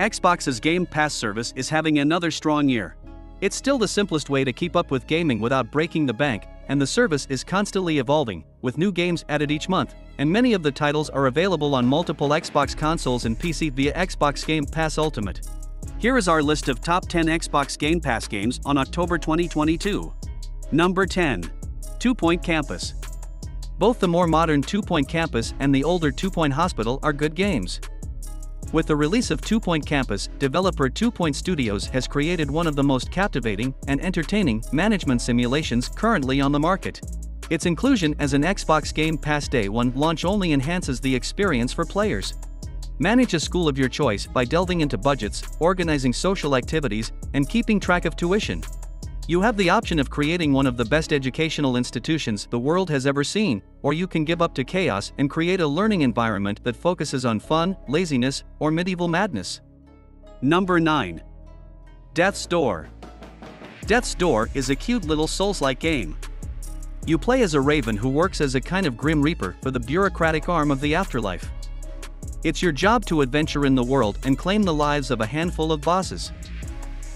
Xbox's Game Pass service is having another strong year. It's still the simplest way to keep up with gaming without breaking the bank, and the service is constantly evolving, with new games added each month, and many of the titles are available on multiple Xbox consoles and PC via Xbox Game Pass Ultimate. Here is our list of top 10 Xbox Game Pass games on October 2022. Number 10. Two Point Campus. Both the more modern Two Point Campus and the older Two Point Hospital are good games. With the release of Two Point Campus, developer Two Point Studios has created one of the most captivating and entertaining management simulations currently on the market. Its inclusion as an Xbox Game Pass Day 1 launch only enhances the experience for players. Manage a school of your choice by delving into budgets, organizing social activities, and keeping track of tuition. You have the option of creating one of the best educational institutions the world has ever seen, or you can give up to chaos and create a learning environment that focuses on fun, laziness, or medieval madness. Number 9. Death's Door. Death's Door is a cute little Souls-like game. You play as a raven who works as a kind of grim reaper for the bureaucratic arm of the afterlife. It's your job to adventure in the world and claim the lives of a handful of bosses.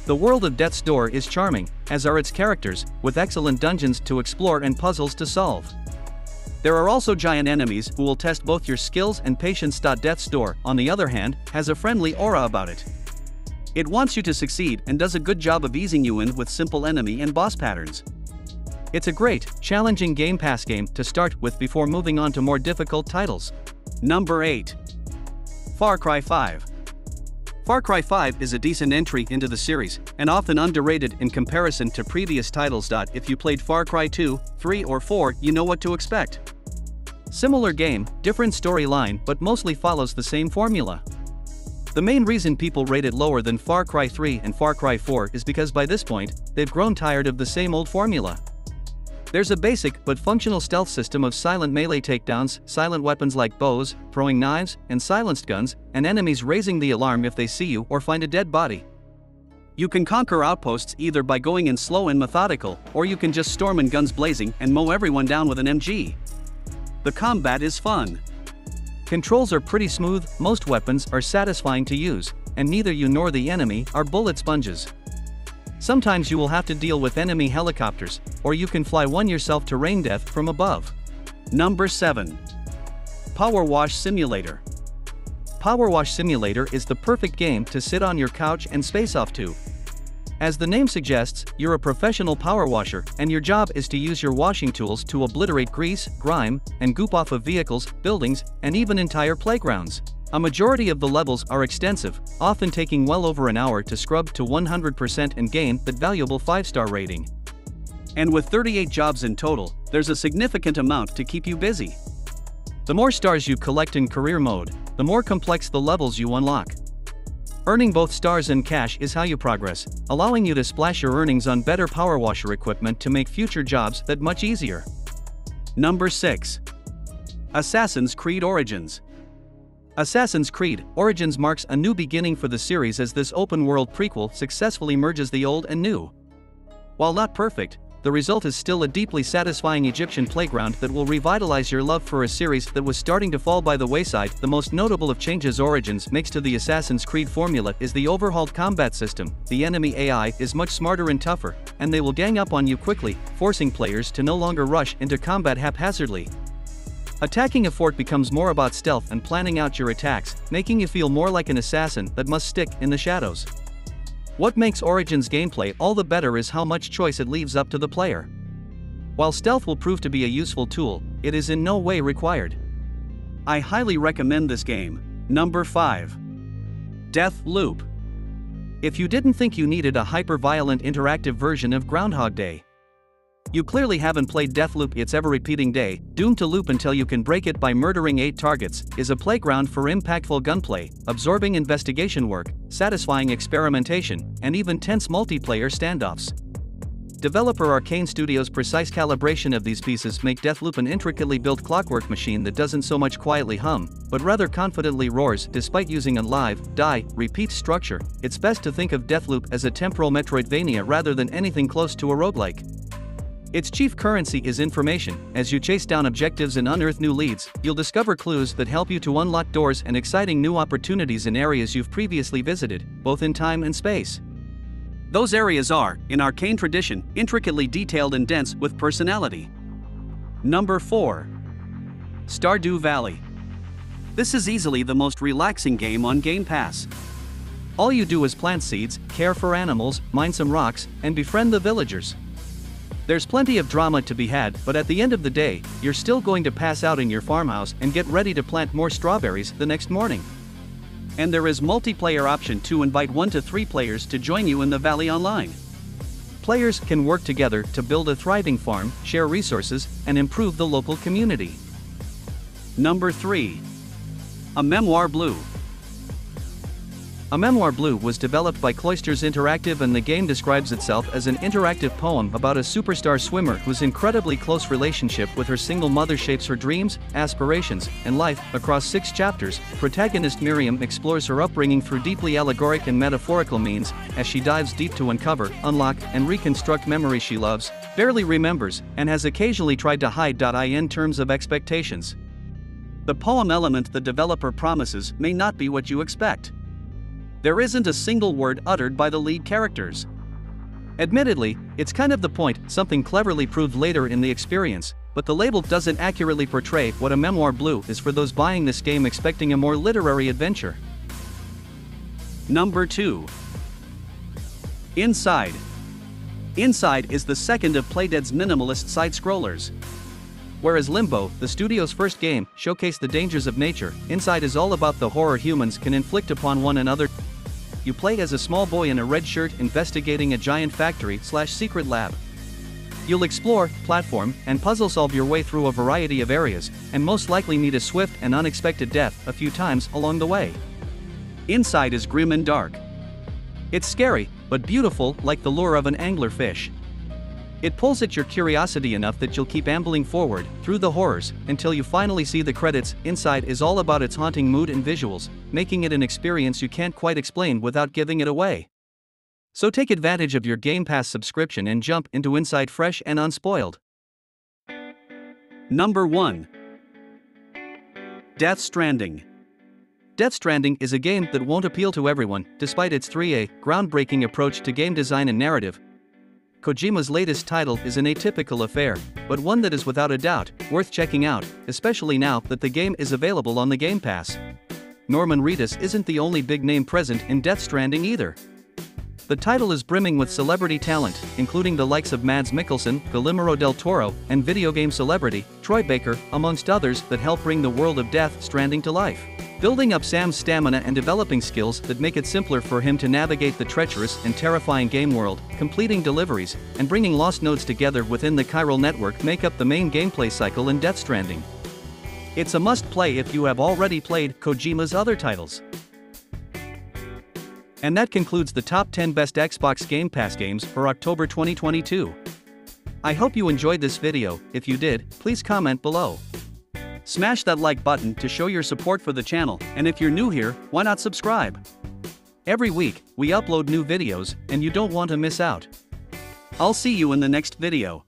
The world of Death's Door is charming, as are its characters, with excellent dungeons to explore and puzzles to solve. There are also giant enemies who will test both your skills and patience. Death's Door, on the other hand, has a friendly aura about it. It wants you to succeed and does a good job of easing you in with simple enemy and boss patterns. It's a great, challenging Game Pass game to start with before moving on to more difficult titles. Number 8. Far Cry 5. Far Cry 5 is a decent entry into the series, and often underrated in comparison to previous titles. If you played Far Cry 2, 3 or 4 you know what to expect. Similar game, different storyline but mostly follows the same formula. The main reason people rate it lower than Far Cry 3 and Far Cry 4 is because by this point, they've grown tired of the same old formula. There's a basic but functional stealth system of silent melee takedowns, silent weapons like bows, throwing knives, and silenced guns, and enemies raising the alarm if they see you or find a dead body. You can conquer outposts either by going in slow and methodical, or you can just storm in guns blazing and mow everyone down with an MG. The combat is fun. Controls are pretty smooth, most weapons are satisfying to use, and neither you nor the enemy are bullet sponges. Sometimes you will have to deal with enemy helicopters, or you can fly one yourself to rain death from above. Number 7. Power Wash Simulator. Power Wash Simulator is the perfect game to sit on your couch and space off to. As the name suggests, you're a professional power washer, and your job is to use your washing tools to obliterate grease, grime, and goop off of vehicles, buildings, and even entire playgrounds. A majority of the levels are extensive, often taking well over an hour to scrub to 100% and gain that valuable 5-star rating. And with 38 jobs in total, there's a significant amount to keep you busy. The more stars you collect in career mode, the more complex the levels you unlock. Earning both stars and cash is how you progress, allowing you to splash your earnings on better power washer equipment to make future jobs that much easier. Number 6. Assassin's Creed Origins Assassin's Creed Origins marks a new beginning for the series as this open-world prequel successfully merges the old and new. While not perfect, the result is still a deeply satisfying Egyptian playground that will revitalize your love for a series that was starting to fall by the wayside. The most notable of changes Origins makes to the Assassin's Creed formula is the overhauled combat system. The enemy AI is much smarter and tougher, and they will gang up on you quickly, forcing players to no longer rush into combat haphazardly. Attacking a fort becomes more about stealth and planning out your attacks, making you feel more like an assassin that must stick in the shadows. What makes Origins gameplay all the better is how much choice it leaves up to the player. While stealth will prove to be a useful tool, it is in no way required. I highly recommend this game. Number 5. Death Loop. If you didn't think you needed a hyper-violent interactive version of Groundhog Day, you clearly haven't played Deathloop It's Ever Repeating Day, doomed to loop until you can break it by murdering 8 targets, is a playground for impactful gunplay, absorbing investigation work, satisfying experimentation, and even tense multiplayer standoffs. Developer Arkane Studios' precise calibration of these pieces make Deathloop an intricately built clockwork machine that doesn't so much quietly hum, but rather confidently roars despite using a live, die, repeat structure. It's best to think of Deathloop as a temporal Metroidvania rather than anything close to a roguelike. Its chief currency is information. As you chase down objectives and unearth new leads, you'll discover clues that help you to unlock doors and exciting new opportunities in areas you've previously visited, both in time and space. Those areas are, in Arkane tradition, intricately detailed and dense with personality. Number 4. Stardew Valley. This is easily the most relaxing game on Game Pass. All you do is plant seeds, care for animals, mine some rocks, and befriend the villagers. There's plenty of drama to be had, but at the end of the day, you're still going to pass out in your farmhouse and get ready to plant more strawberries the next morning. And there is multiplayer option to invite 1 to 3 players to join you in the Valley Online. Players can work together to build a thriving farm, share resources, and improve the local community. Number 3. A Memoir Blue. A Memoir Blue was developed by Cloisters Interactive and the game describes itself as an interactive poem about a superstar swimmer whose incredibly close relationship with her single mother shapes her dreams, aspirations, and life. Across six chapters, protagonist Miriam explores her upbringing through deeply allegoric and metaphorical means as she dives deep to uncover, unlock, and reconstruct memories she loves, barely remembers, and has occasionally tried to hide. In terms of expectations, the poem element the developer promises may not be what you expect there isn't a single word uttered by the lead characters. Admittedly, it's kind of the point, something cleverly proved later in the experience, but the label doesn't accurately portray what a memoir blue is for those buying this game expecting a more literary adventure. Number 2 Inside Inside is the second of Playdead's minimalist side scrollers. Whereas Limbo, the studio's first game, showcased the dangers of nature, Inside is all about the horror humans can inflict upon one another you play as a small boy in a red shirt investigating a giant factory slash secret lab. You'll explore, platform, and puzzle solve your way through a variety of areas, and most likely meet a swift and unexpected death a few times along the way. Inside is grim and dark. It's scary, but beautiful like the lure of an anglerfish. It pulls at your curiosity enough that you'll keep ambling forward, through the horrors, until you finally see the credits. Inside is all about its haunting mood and visuals, making it an experience you can't quite explain without giving it away. So take advantage of your Game Pass subscription and jump into Inside fresh and unspoiled. Number 1 Death Stranding. Death Stranding is a game that won't appeal to everyone, despite its 3A groundbreaking approach to game design and narrative, Kojima's latest title is an atypical affair, but one that is without a doubt worth checking out, especially now that the game is available on the Game Pass. Norman Reedus isn't the only big name present in Death Stranding either. The title is brimming with celebrity talent, including the likes of Mads Mikkelsen, Guillermo del Toro, and video game celebrity, Troy Baker, amongst others that help bring the world of Death Stranding to life building up Sam's stamina and developing skills that make it simpler for him to navigate the treacherous and terrifying game world, completing deliveries, and bringing lost nodes together within the chiral network make up the main gameplay cycle in Death Stranding. It's a must-play if you have already played Kojima's other titles. And that concludes the top 10 best Xbox Game Pass games for October 2022. I hope you enjoyed this video, if you did, please comment below. Smash that like button to show your support for the channel, and if you're new here, why not subscribe? Every week, we upload new videos, and you don't want to miss out. I'll see you in the next video.